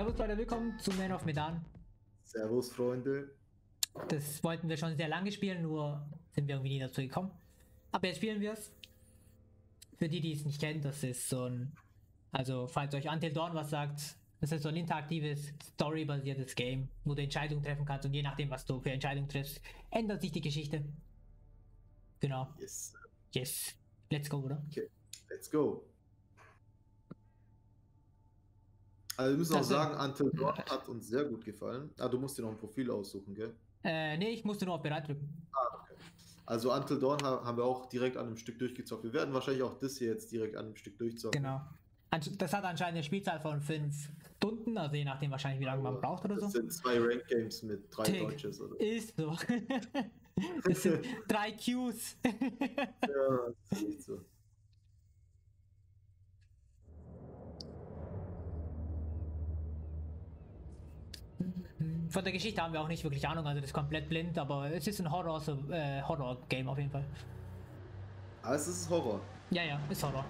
Servus Leute, willkommen zu Man of Medan. Servus, Freunde. Das wollten wir schon sehr lange spielen, nur sind wir irgendwie nie dazu gekommen. Aber jetzt spielen wir es. Für die, die es nicht kennen, das ist so ein, also falls euch Until Dawn was sagt, das ist so ein interaktives, storybasiertes Game, wo du Entscheidungen treffen kannst und je nachdem, was du für Entscheidungen triffst, ändert sich die Geschichte. Genau. Yes. Yes. Let's go, oder? Okay, let's go. Also wir müssen auch sagen, Until Dawn hat uns sehr gut gefallen. Ah, du musst dir noch ein Profil aussuchen, gell? Äh, nee, ich musste nur auf bereit drücken. Also Until Dawn ha- haben wir auch direkt an einem Stück durchgezockt. Wir werden wahrscheinlich auch das hier jetzt direkt an einem Stück durchzocken. Genau. Das hat anscheinend eine Spielzahl von 5 Stunden, also je nachdem wahrscheinlich, wie lange man braucht oder so. Das sind zwei Rank Games mit drei Tick. Deutsches. Oder? Ist so. Das sind drei Qs. Ja, das ist nicht so. Von der Geschichte haben wir auch nicht wirklich Ahnung, also das ist komplett blind, aber es ist ein Horror, so, äh, Horror-Game auf jeden Fall. Aber es ist Horror. Ja, ja, ist Horror.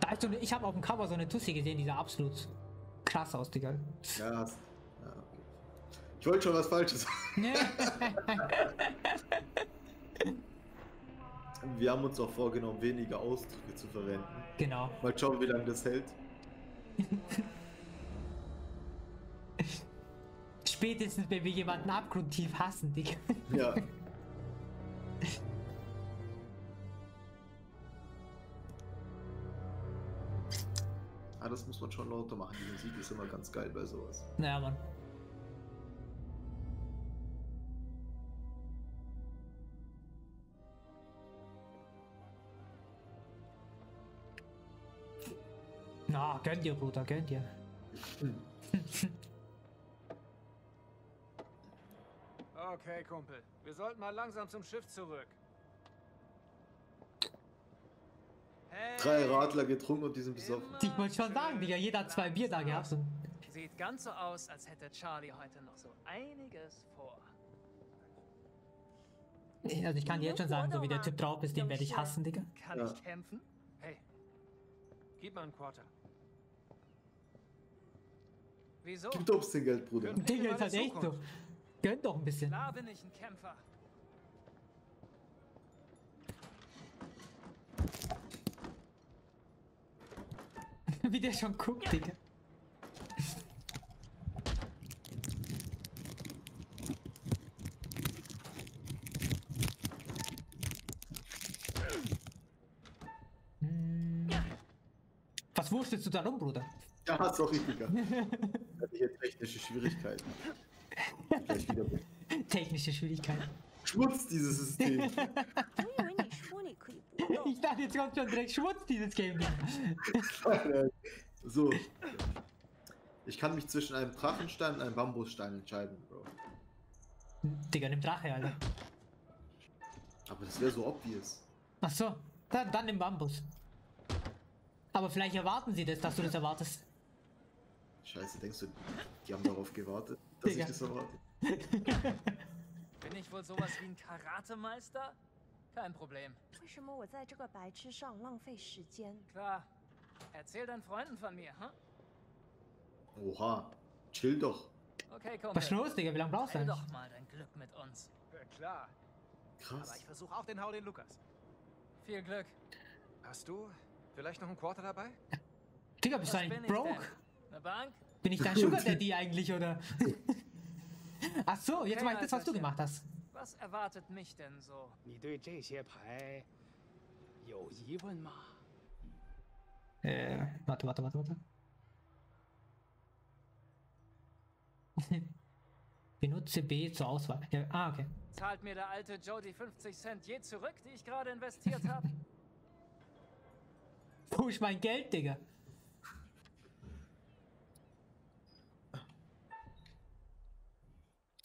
Da ist so eine, ich habe auf dem Cover so eine Tussi gesehen, die sah absolut krass aus, Digga. Ja, ja okay. Ich wollte schon was Falsches sagen. Wir haben uns auch vorgenommen, weniger Ausdrücke zu verwenden. genau. Mal schauen, wie lange das hält. Spätestens, wenn wir jemanden abgrundtief hassen, Digga. Ja. Ah, das muss man schon lauter machen. Die Musik ist immer ganz geil bei sowas. Naja, Mann. Na, gönnt ihr, Bruder, gönnt ihr. Okay, Kumpel. Wir sollten mal langsam zum Schiff zurück. Hey, Drei Radler getrunken und die sind besoffen. Ich wollte schon sagen, Digga, jeder hat zwei Bier da gehabt. Sieht ganz so aus, als hätte Charlie heute noch so einiges vor. Also ich kann dir jetzt schon sagen, so wie der Typ drauf ist, den werde ich hassen, Digga. Kann Ja. ich kämpfen? Hey, gib mal einen Quarter. Wieso? Gib doch den Geld, Bruder. Digga, ist halt echt so. Gönnt doch ein bisschen. Klar bin ich ein Kämpfer. wie der schon guckt, Digga. Hm. Was wurstest du da rum, Bruder? Ja, sorry, Digga. Ich hatte hier technische Schwierigkeiten gleich wieder. Technische Schwierigkeit. Schmutz dieses System. ich dachte, jetzt kommt schon direkt Schmutz dieses Game. so. Ich kann mich zwischen einem Drachenstein und einem Bambusstein entscheiden, Bro. Digga, nimm Drache, Alter. Aber das wäre so obvious. Ach so, dann, dann nimm Bambus. Aber vielleicht erwarten sie das, dass du das erwartest. Scheiße, denkst du, die haben darauf gewartet, dass Digga. ich das erwarte? Bin ich wohl sowas wie ein Karatemeister? Kein Problem. Klar. Erzähl deinen Freunden von mir, hm? Oha. Chill doch. Okay, komm. Was ist los, Digga? Wie lange brauchst du denn? doch mal dein Glück mit uns. Ja, klar. Krass. Aber ich versuche auch den Hau den Lukas. Viel Glück. Hast du vielleicht noch einen Quarter dabei? Digga, bist du eigentlich broke? Eine Bank? Bin ich dein Sugar Daddy eigentlich, oder? Ach so, jetzt mache ich das, was du gemacht hast. Was erwartet mich denn so? Äh, warte, warte, warte, warte. Benutze B zur Auswahl. Ja, ah, okay. Zahlt mir der alte Joe 50 Cent je zurück, die ich gerade investiert habe? Push mein Geld, Digga.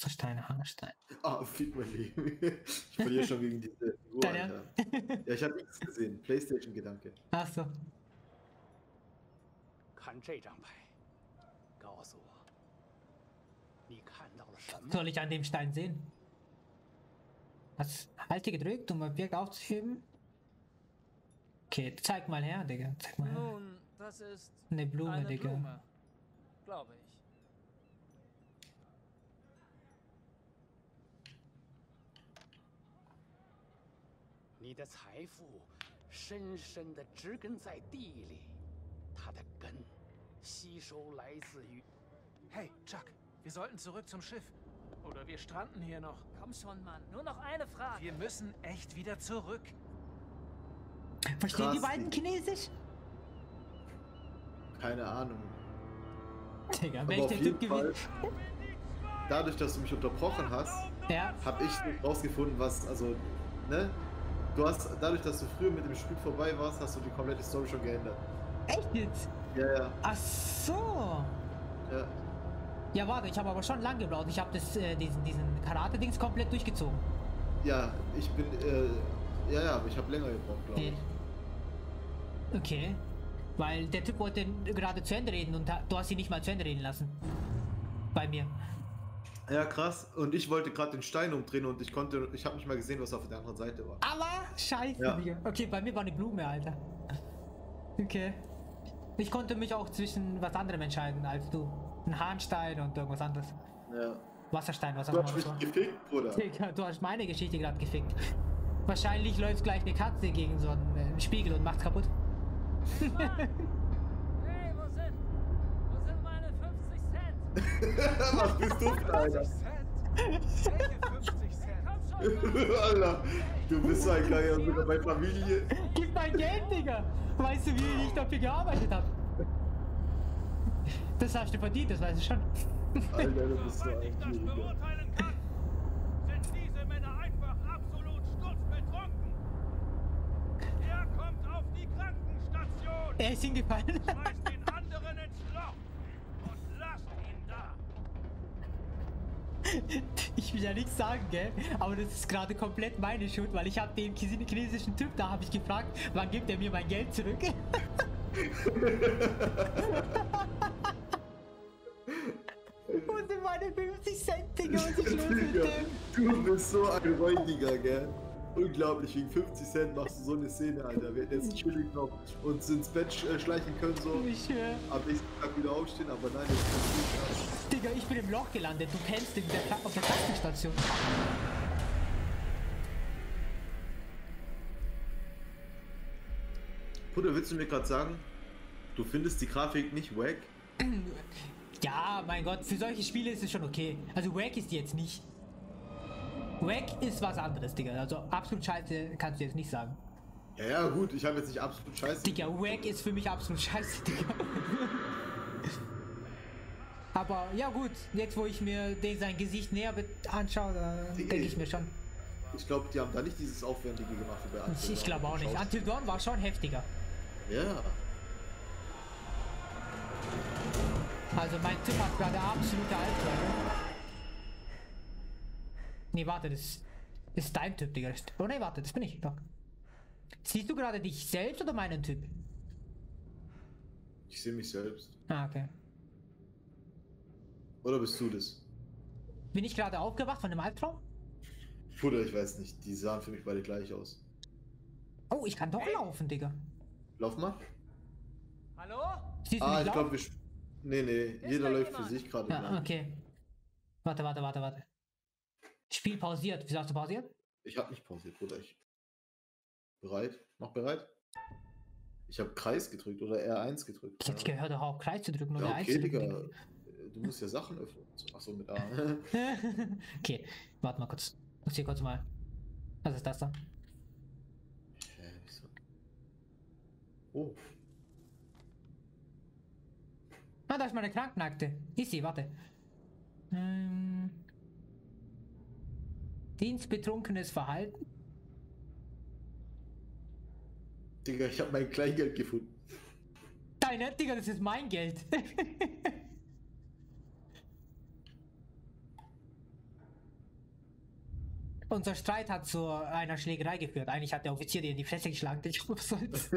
Steine, Hangstein. Ah, fick mein Leben. Ich verliere schon gegen diese Figur, Alter. Ja, ich habe nichts gesehen. Playstation-Gedanke. Ach. Soll ich an dem Stein sehen? Hast Halte gedrückt, um Objekt aufzuheben? Okay, zeig mal her, Digga. Zeig mal her. Nun, das ist eine Blume, eine Digga. Blume, glaube ich. 你的财富深深的植根在地里，它的根吸收来自于 Hey, Chuck, wir sollten zurück zum Schiff. Oder wir stranden hier noch. Komm schon, Mann. Nur noch eine Frage. Wir müssen echt wieder zurück. Verstehen die Krass. beiden Chinesisch? Keine Ahnung. Digga, Aber wäre ich auf der jeden Typ Fall, gewesen. dadurch, dass du mich unterbrochen hast, Ja. habe ich rausgefunden, was, also, ne? Du hast, dadurch, dass du früher mit dem Spiel vorbei warst, hast du die komplette Story schon geändert. Echt jetzt? Ja, ja, Ach so. ja. Ja, warte, ich habe aber schon lange gebraucht. Ich habe das, äh, diesen, diesen Karate-Dings komplett durchgezogen. Ja, ich bin, äh, ja, ja, aber ich habe länger gebraucht, glaube ich. Okay. Weil der Typ wollte gerade zu Ende reden und du hast ihn nicht mal zu Ende reden lassen. Bei mir. Ja, krass. Und ich wollte gerade den Stein umdrehen und ich konnte, ich habe nicht mal gesehen, was auf der anderen Seite war. Aber scheiße, Ja. Digga. Okay, bei mir war eine Blume, Alter. Okay. Ich konnte mich auch zwischen was anderem entscheiden als du. Ein Hahnstein und irgendwas anderes. Ja. Wasserstein, was auch Du immer hast das mich war. gefickt, Bruder. Digga, du hast meine Geschichte gerade gefickt. Wahrscheinlich läuft gleich eine Katze gegen so einen äh, Spiegel und macht's kaputt. was bist du für einer? 50 Cent? Welche 50 Cent? Komm schon, Mann. Alter, du bist so ein Geier, sogar bei Familie. Gib mein Geld, Digga! Weißt du, wie ich dafür gearbeitet habe? Das hast du verdient, das weiß ich schon. Alter, du bist so ein das Gieriger. beurteilen kann, sind diese Männer einfach absolut sturzbetrunken. Er kommt auf die Krankenstation, Er ist hingefallen. schmeißt den anderen ins Loch und lasst ihn da. Ich will ja nichts sagen, gell? Aber das ist gerade komplett meine Schuld, weil ich habe den chine- chinesischen Typ, da habe ich gefragt, wann gibt er mir mein Geld zurück? Wo sind meine 50 Cent, Digga? Was ist los mit dem? du bist so ein Räudiger, gell? Unglaublich, wegen 50 Cent machst du so eine Szene, Alter. Wir hätten jetzt chillig noch uns ins Bett äh, schleichen können, so. Ich schwör. Am nächsten Tag wieder aufstehen, aber nein, das ist nicht Digga, ich bin im Loch gelandet. Du kennst den der, auf der Krankenstation. Bruder, willst du mir gerade sagen, du findest die Grafik nicht wack? Ja, mein Gott, für solche Spiele ist es schon okay. Also Wack ist die jetzt nicht. Wack ist was anderes, Digga. Also absolut scheiße kannst du jetzt nicht sagen. Ja, ja, gut, ich habe jetzt nicht absolut scheiße. Digga, Wack ist für mich absolut scheiße, Digga. Aber ja gut, jetzt wo ich mir den sein Gesicht näher anschaue, denke ich mir schon. Ich glaube, die haben da nicht dieses Aufwendige gemacht wie bei Ich, Until ich glaube auch nicht. Until Dawn war schon heftiger. Ja. Also mein Typ hat gerade absolute Albträume. Nee, warte, das ist dein Typ, Digga. Oh nee, warte, das bin ich. Doch. Siehst du gerade dich selbst oder meinen Typ? Ich sehe mich selbst. Ah, okay. Oder bist du das? Bin ich gerade aufgewacht von einem Albtraum? Bruder, ich weiß nicht. Die sahen für mich beide gleich aus. Oh, ich kann doch laufen, Digga. Lauf mal. Hallo? Siehst du Ah, ich glaube, wir. Nee, nee, da jeder läuft für jemand? sich gerade. Ja, lang. okay. Warte, warte, warte, warte. Spiel pausiert. Wieso hast du pausiert? Ich habe nicht pausiert, Bruder. Ich. Bereit? Mach bereit? Ich habe Kreis gedrückt oder R1 gedrückt. Ich hätte gehört, doch auch Kreis zu drücken oder Ja, okay, zu drücken. Digga. Du musst ja Sachen öffnen. Achso, mit A. okay, warte mal kurz. Muss hier kurz mal. Was ist das da? Hä, wieso? Oh. Ah, da ist meine Krankenakte. Easy, warte. Ähm, dienstbetrunkenes Verhalten. Digga, ich habe mein Kleingeld gefunden. Deine, Digga, das ist mein Geld. Unser Streit hat zu einer Schlägerei geführt. Eigentlich hat der Offizier dir in die Fresse geschlagen. Ich was soll's.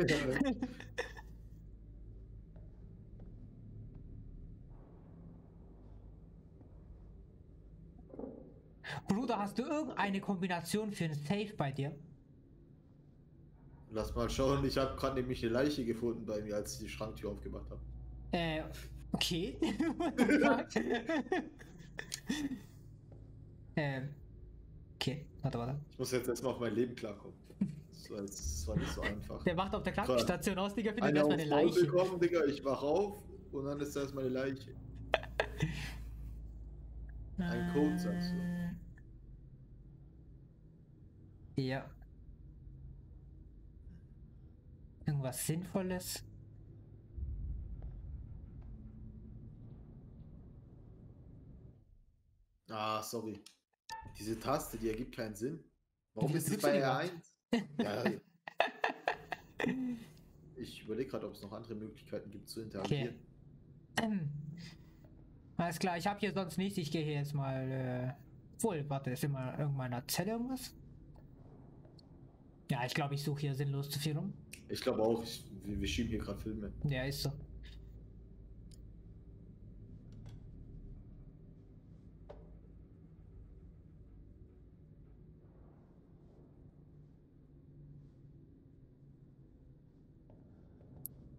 Bruder, hast du irgendeine Kombination für ein Safe bei dir? Lass mal schauen, ich habe gerade nämlich eine Leiche gefunden bei mir, als ich die Schranktür aufgemacht habe. Äh, okay. Ähm, okay, warte, warte. Ich muss jetzt erstmal auf mein Leben klarkommen. es war nicht so einfach. Der wacht auf der Krankenstation aus, Digga, findet erstmal eine Leiche. bekommen, Digga, ich wach auf und dann ist da erstmal eine Leiche. Ein Code, sagst du? Ja. Irgendwas Sinnvolles? Ah, sorry. Diese Taste, die ergibt keinen Sinn. Warum Wie ist es du bei die R1? Ja. Ich überlege gerade, ob es noch andere Möglichkeiten gibt zu interagieren. Ähm. Alles klar, ich habe hier sonst nichts. Ich gehe hier jetzt mal. Äh, wohl, warte, ist immer irgendeiner Zelle irgendwas? Ja, ich glaube, ich suche hier sinnlos zu viel rum. Ich glaube auch, ich, wir, wir schieben hier gerade Filme. Ja, ist so.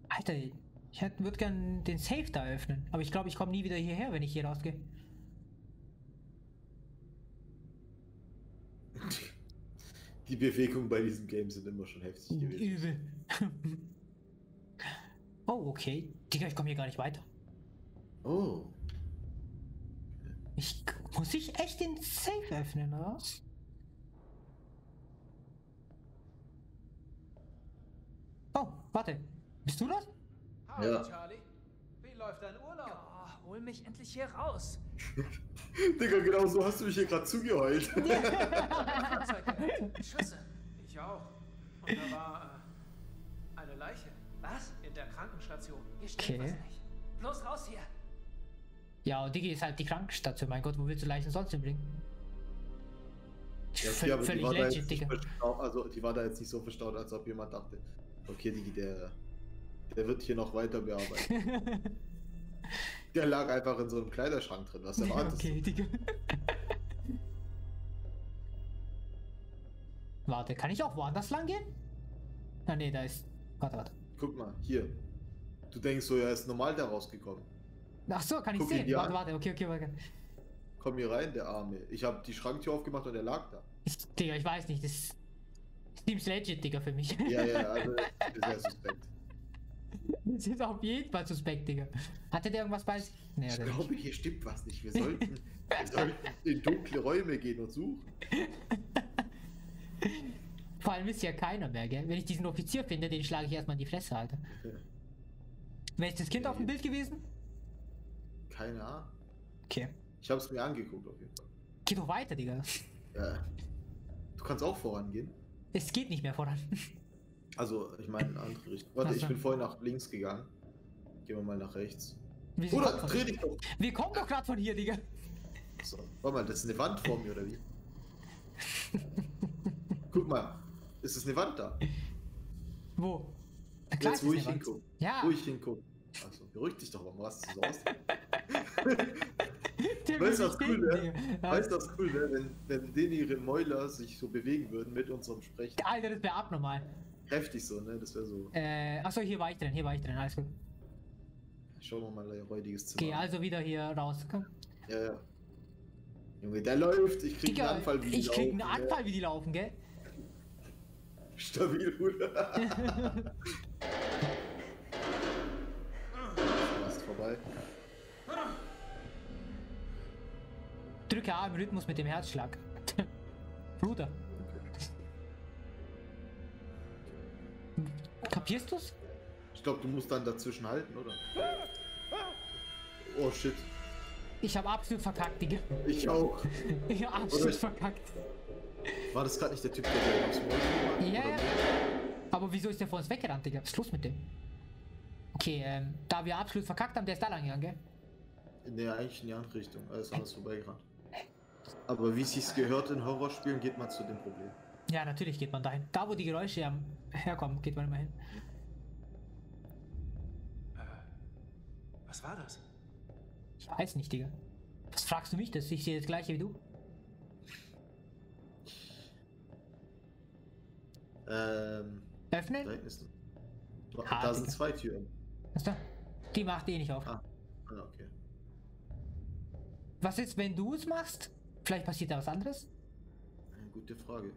Alter, ich würde gern den Safe da öffnen. Aber ich glaube, ich komme nie wieder hierher, wenn ich hier rausgehe. Die Bewegungen bei diesem Game sind immer schon heftig gewesen. Übel. oh, okay. Digga, ich komme hier gar nicht weiter. Oh. Ich muss ich echt den Safe öffnen, oder was? Oh, warte. Bist du das? Hallo, Ja. Charlie. Wie läuft dein Urlaub? Hol mich endlich hier raus. Digga, genau so hast du mich hier gerade zugeheult. Schüsse. Ich auch. Und da war äh, eine Leiche Was? in der Krankenstation. Hier stimmt Okay. was nicht. Bloß raus hier. Ja, und Digi ist halt die Krankenstation. Mein Gott, wo willst du Leichen sonst hinbringen? Ja, okay, die völlig war, jetzt legit, nicht Digga. also die war da jetzt nicht so verstaut, als ob jemand dachte, okay, Digi, der, der wird hier noch weiter bearbeitet. der lag einfach in so einem Kleiderschrank drin, was erwartest okay, Digga. Warte, kann ich auch woanders lang gehen? Ah, nee, da ist. Warte, warte. Guck mal, hier. Du denkst so, er ist normal da rausgekommen. Ach so, kann ich Guck sehen. Warte, an. warte, okay, okay, warte. Komm hier rein, der Arme. Ich habe die Schranktür aufgemacht und er lag da. Ich, Digga, ich weiß nicht, das seems legit, Digga, für mich. Ja, ja, also das ist sehr suspekt. Das ist auf jeden Fall suspekt, Digga. Hatte der irgendwas bei sich? Nee, Ich er nicht. glaube, hier stimmt was nicht. Wir sollten, wir sollten in dunkle Räume gehen und suchen. Vor allem ist ja keiner mehr, gell? Wenn ich diesen Offizier finde, den schlage ich erstmal in die Fresse, Alter. Ist das Kind auf dem Bild gewesen? Keine Ahnung. Okay. Ich habe es mir angeguckt auf jeden Fall. Geh doch weiter, Digga. Ja. Du kannst auch vorangehen. Es geht nicht mehr voran. Also, ich meine, in eine andere Richtung. Warte, Ach ich bin vorhin nach links gegangen. Gehen wir mal nach rechts. Sind Oder dreh dich doch. wir kommen doch gerade von hier, Digga. So. Warte mal, das ist eine Wand vor mir, oder wie? Guck mal, ist es eine Wand da? Wo? Na klar Jetzt, wo ich hingucke. Ja. Wo ich hingucke. Also, beruhig dich doch, warum hast du so aus? Weißt du, was cool wäre? Weißt du, was cool wäre, wenn, wenn denen ihre Mäuler sich so bewegen würden mit unserem Sprechen? Alter, das wäre abnormal. Heftig so, ne? Das wäre so. Äh, achso, hier war ich drin, hier war ich drin, alles gut. Schauen wir mal ein räudiges Zimmer. An. also wieder hier raus. Komm. Ja, ja. Junge, der läuft. Ich krieg Digga, einen Anfall, wie die ich krieg einen laufen, Anfall, wie die laufen, gell? Stabil, Bruder. Fast vorbei. Drücke A im Rhythmus mit dem Herzschlag. Bruder. Kapierst du's? Ich glaube, du musst dann dazwischen halten, oder? Oh shit. Ich habe absolut verkackt, Digga. Ich auch. Ich hab absolut ich- verkackt. War das gerade nicht der Typ, der dir aufs Maul Ja, ja. Aber wieso ist der vor uns weggerannt, Digga? Was ist los mit dem? Okay, ähm, da wir absolut verkackt haben, der ist da lang gegangen, gell? Nee, eigentlich in die andere Richtung. Alles anders vorbeigerannt. Aber wie es sich gehört in Horrorspielen, geht man zu dem Problem. Ja, natürlich geht man dahin. Da, wo die Geräusche herkommen, geht man immer hin. Äh, was war das? Ich weiß nicht, Digga. Was fragst du mich das? Ich sehe das gleiche wie du. Ähm, da Öffnen? hinten ist. Da, Ah, da sind zwei Türen. Was da? Die macht eh nicht auf. Ah, ah okay. Was ist, wenn du es machst? Vielleicht passiert da was anderes? Eine gute Frage.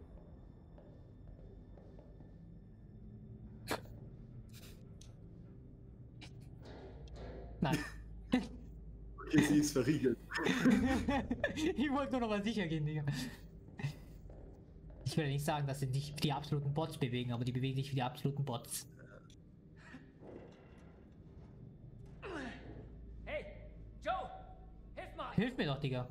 Nein. Okay, sie ist verriegelt. ich wollte nur noch mal sicher gehen, Digga. Ich will ja nicht sagen, dass sie sich wie die absoluten Bots bewegen, aber die bewegen sich wie die absoluten Bots. Hey, Joe! Hilf mal! Hilf mir doch, Digga.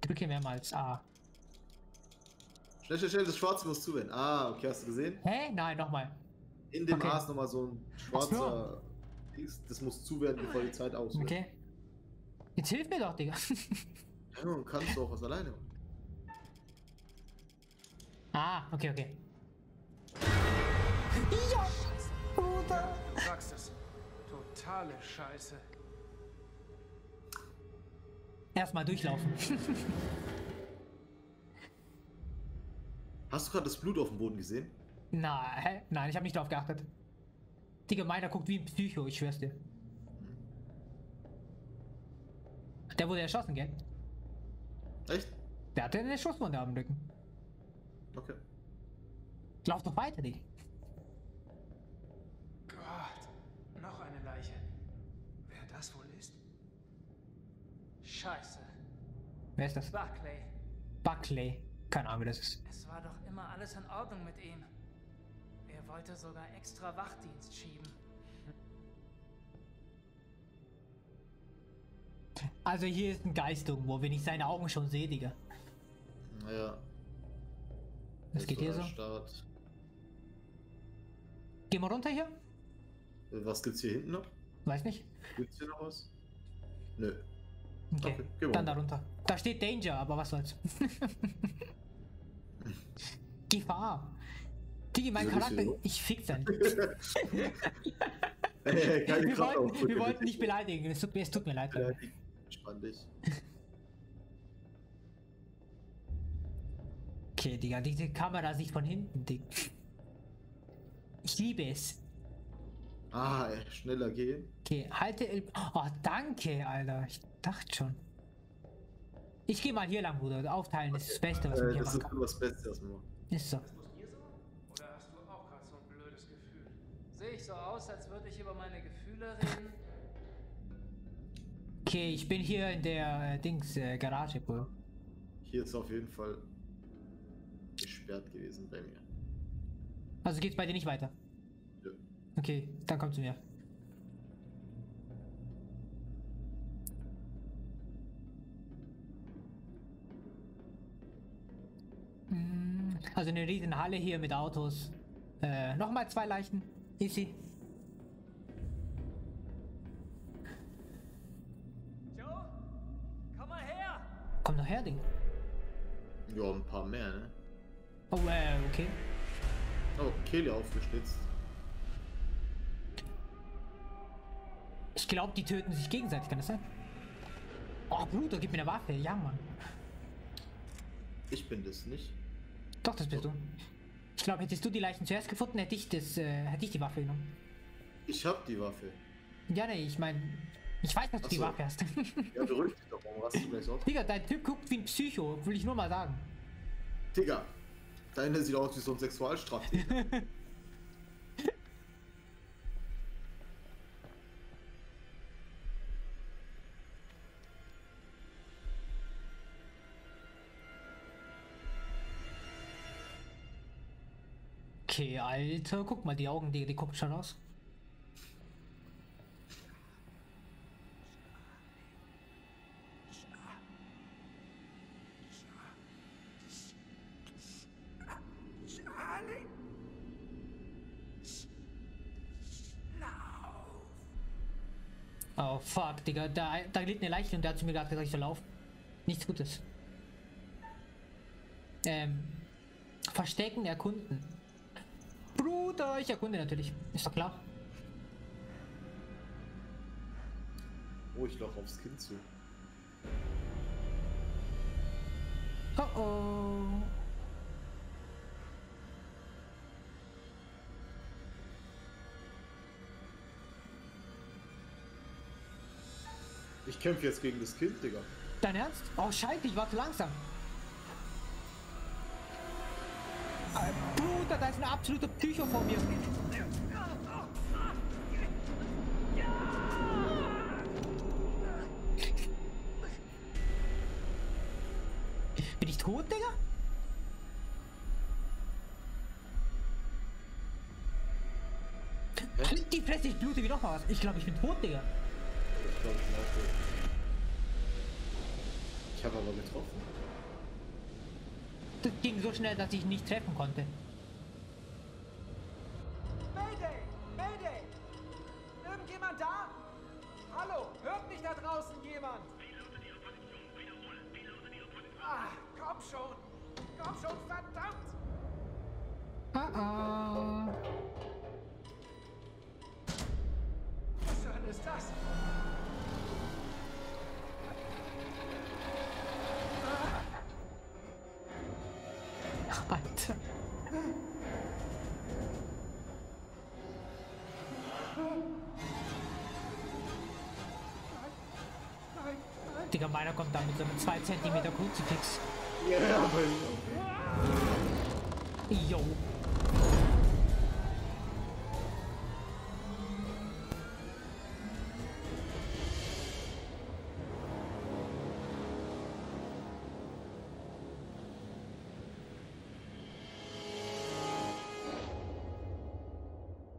Drücke mehrmals A. Schnell, schnell, schnell, das Schwarze muss zuwenden. Ah, okay, hast du gesehen? Hä? Nein, nochmal. In dem Okay. A ist nochmal so ein schwarzer Dings, das muss zuwerden, bevor die Zeit aus wird. Okay. Jetzt hilf mir doch, Digga. Ja, und kannst du auch was alleine machen. ah, okay, okay. Ja! Bruder! Du sagst es. Totale Scheiße. Erstmal durchlaufen. Hast du gerade das Blut auf dem Boden gesehen? Na, hä? Nein, ich habe nicht drauf geachtet. Digga, meiner guckt wie ein Psycho, ich schwör's dir. Der wurde erschossen, gell? Echt? Der hatte eine Schusswunde am Rücken. Okay. Lauf doch weiter, Digga. Gott, noch eine Leiche. Wer das wohl ist? Scheiße. Wer ist das? Buckley. Buckley. Keine Ahnung, wer das ist. Es war doch immer alles in Ordnung mit ihm. Er wollte sogar extra Wachdienst schieben. Also hier ist ein Geist irgendwo, wenn ich seine Augen schon sehe, Digga. Naja. Was geht hier so? Start. Geh mal runter hier? Was gibt's hier hinten noch? Weiß nicht. Gibt's hier noch was? Nö. Okay, Okay, geh mal dann da runter. runter. Da steht Danger, aber was soll's. Gefahr. Digi, mein Charakter, ich fix dann. Hey, wir, wollten, wir wollten nicht beleidigen, es tut, mir- es tut mir leid. Spann dich. Okay, Digga, diese Kamera sieht von hinten, Digga. Ich liebe es. Ah, schneller gehen. Okay, halte. Oh, danke, Alter. Ich dachte schon. Ich gehe mal hier lang, Bruder. Aufteilen ist das Beste, was man Äh, hier das machen ist kann. nur das Beste, was man macht. Ist so. Sehe ich so aus, als würde ich über meine Gefühle reden? Okay, ich bin hier in der äh, Dings äh, Garage, Bro. Hier ist auf jeden Fall gesperrt gewesen bei mir. Also geht's bei dir nicht weiter. Nö. Okay, dann komm zu mir. Mm, Also eine riesen Halle hier mit Autos. Äh, nochmal zwei Leichen. Easy. Joe? Komm mal her! Komm doch her, Ding. Ja, ein paar mehr, ne? Oh, äh, okay. Oh, Kehle aufgeschnitzt. Ich glaube, die töten sich gegenseitig, kann das sein? Oh, Bruder, gib mir eine Waffe. Ja, Mann. Ich bin das nicht. Doch, das bist du. Ich glaube, hättest du die Leichen zuerst gefunden, hätte ich das, äh, hätte ich die Waffe genommen. Ich hab die Waffe. Ja, nee, ich meine, ich weiß, dass du Ach die. Waffe hast. Ja, beruhig dich doch, warum rast du gleich so auf? Digga, dein Typ guckt wie ein Psycho, will ich nur mal sagen. Digga, deine sieht aus wie so ein Sexualstraftäter. Okay, Alter, guck mal, die Augen, die, die gucken schon aus. Oh fuck, Digga, da, da liegt eine Leiche und der hat zu mir gerade gesagt, ich soll laufen. Nichts Gutes. Ähm, verstecken, erkunden. Bruder, ich erkunde natürlich. Ist doch klar. Oh, ich laufe aufs Kind zu. Oh oh. Ich kämpfe jetzt gegen das Kind, Digga. Dein Ernst? Oh scheiße, ich war zu langsam. Bruder, da ist ein absoluter Psycho vor mir. Bin ich tot, Digga? Halt die Fresse, ich blute wie noch was. Ich glaube, ich bin tot, Digga. Ich glaube, ich bin auch tot. Ich habe aber getroffen. Das ging so schnell, dass ich nicht treffen konnte. Jemand? Ah, komm schon! Komm schon, verdammt! Ah, ah. Was zur Hölle ist das? Digga, meiner kommt da mit so einem 2 cm Kruzifix. Ja, aber Yo.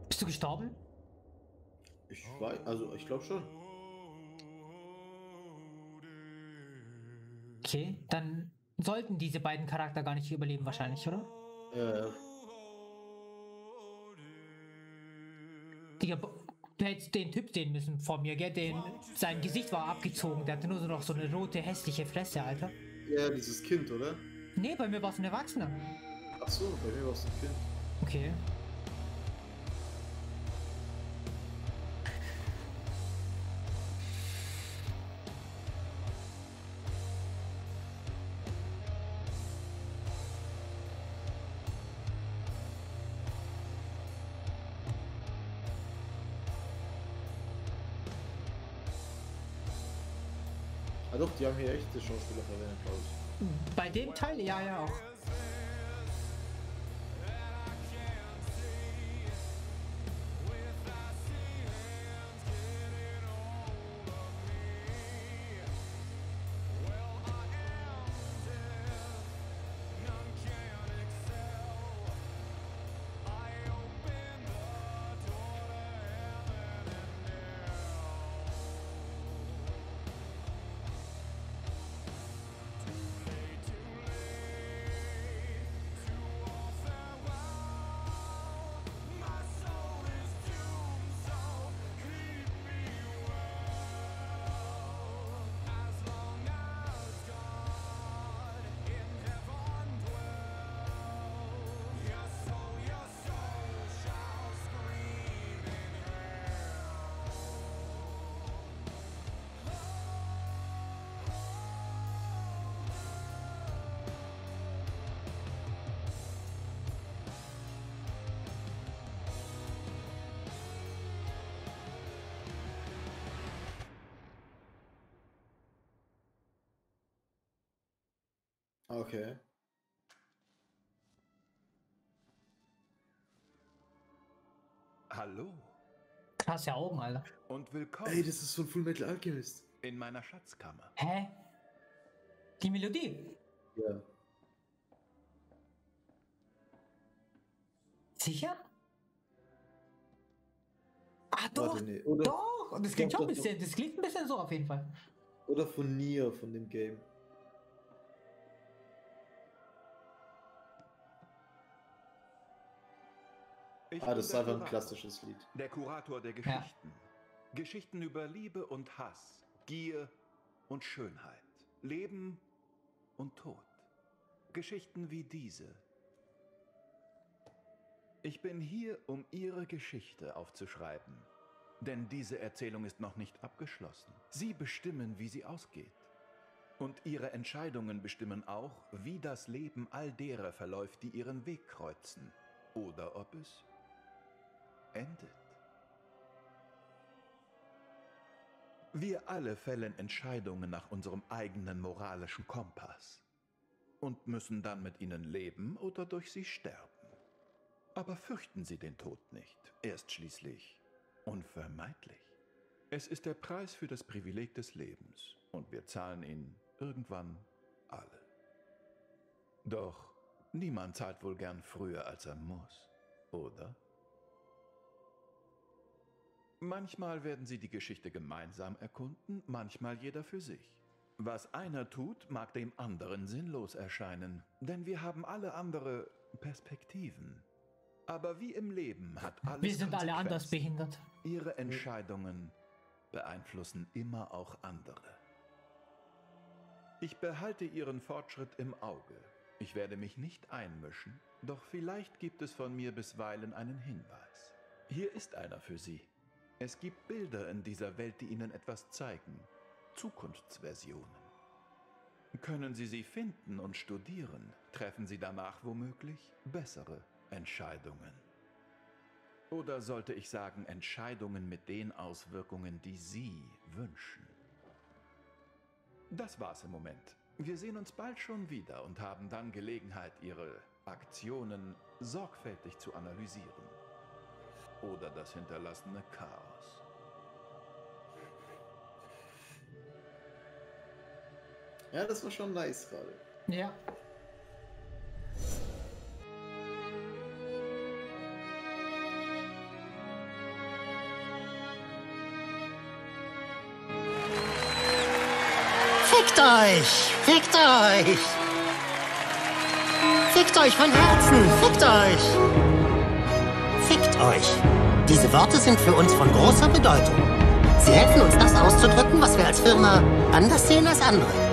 Bist du gestorben? Ich weiß, also ich glaube schon. Okay, dann sollten diese beiden Charakter gar nicht überleben wahrscheinlich, oder? Äh, Digga, du hättest den Typ sehen müssen vor mir, gell? Den, sein Gesicht war abgezogen, der hatte nur so noch so eine rote, hässliche Fresse, Alter. ja, dieses Kind, oder? Nee, bei mir war es ein Erwachsener. Ach so, bei mir war es ein Kind. Okay. Hier echte Schauspieler verwendet, glaube ich. Bei dem Teil, ja, ja auch. Okay. Hallo Krasse Augen, Alter. und willkommen Ey, das ist von Full Metal Alchemist. in meiner Schatzkammer. Hä? Die Melodie? Ja. Sicher? Ah, doch. Warte, nee. Oder, Doch. Das klingt Doch, schon ein doch, bisschen, das klingt ein bisschen so auf jeden Fall. oder von Nier, von dem Game. Ich Ah, das ist einfach ein klassisches Lied. Der Kurator der Geschichten. Geschichten über Liebe und Hass, Gier und Schönheit, Leben und Tod. Geschichten wie diese. Ich bin hier, um Ihre Geschichte aufzuschreiben. Denn diese Erzählung ist noch nicht abgeschlossen. Sie bestimmen, wie sie ausgeht. Und Ihre Entscheidungen bestimmen auch, wie das Leben all derer verläuft, die Ihren Weg kreuzen. Oder ob es endet. Wir alle fällen Entscheidungen nach unserem eigenen moralischen Kompass und müssen dann mit ihnen leben oder durch sie sterben. Aber fürchten Sie den Tod nicht. Er ist schließlich unvermeidlich. Es ist der Preis für das Privileg des Lebens und wir zahlen ihn irgendwann alle. Doch niemand zahlt wohl gern früher, als er muss, oder? Manchmal werden Sie die Geschichte gemeinsam erkunden, manchmal jeder für sich. Was einer tut, mag dem anderen sinnlos erscheinen, denn wir haben alle andere Perspektiven. Aber wie im Leben hat alles Wir sind alle anders behindert. Ihre Entscheidungen beeinflussen immer auch andere. Ich behalte Ihren Fortschritt im Auge. Ich werde mich nicht einmischen, doch vielleicht gibt es von mir bisweilen einen Hinweis. Hier ist einer für Sie. Es gibt Bilder in dieser Welt, die Ihnen etwas zeigen. Zukunftsversionen. Können Sie sie finden und studieren, treffen Sie danach womöglich bessere Entscheidungen. Oder sollte ich sagen, Entscheidungen mit den Auswirkungen, die Sie wünschen. Das war's im Moment. Wir sehen uns bald schon wieder und haben dann Gelegenheit, Ihre Aktionen sorgfältig zu analysieren. Oder das hinterlassene Chaos. Ja, das war schon nice gerade. Ja. Fickt euch! Fickt euch! Fickt euch von Herzen! Fickt euch! Fickt euch! Diese Worte sind für uns von großer Bedeutung. Sie helfen uns, das auszudrücken, was wir als Firma anders sehen als andere.